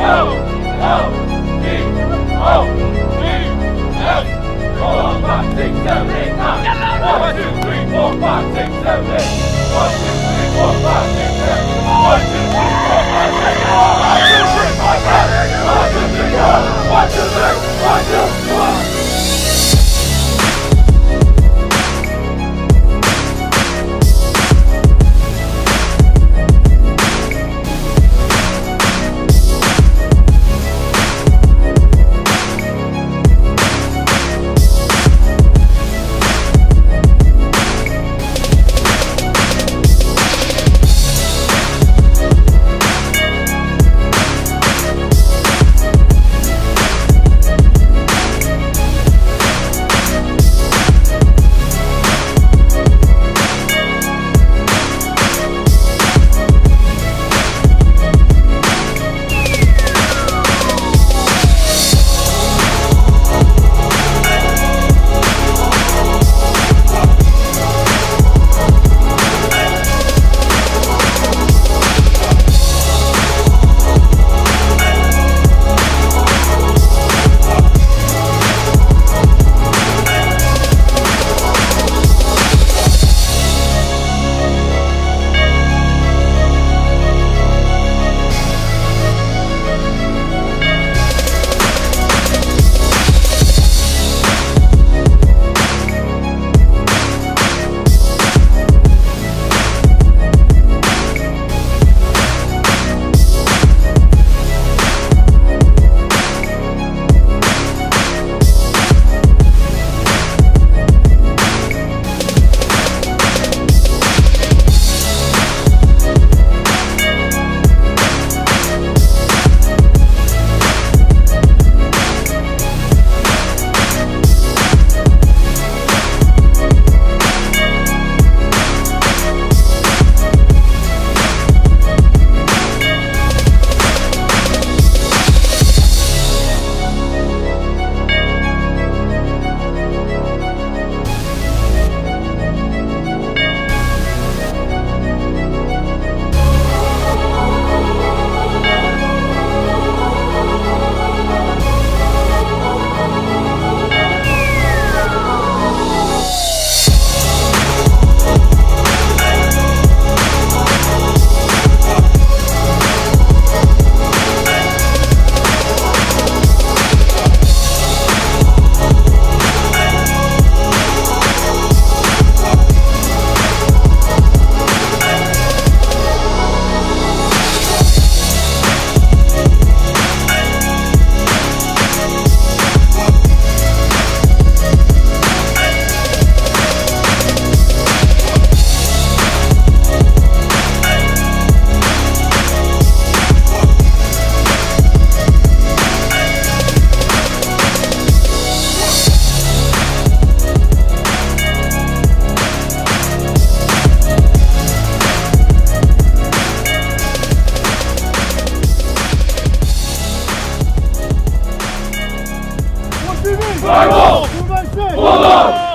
One, two, three, four, five, 말고!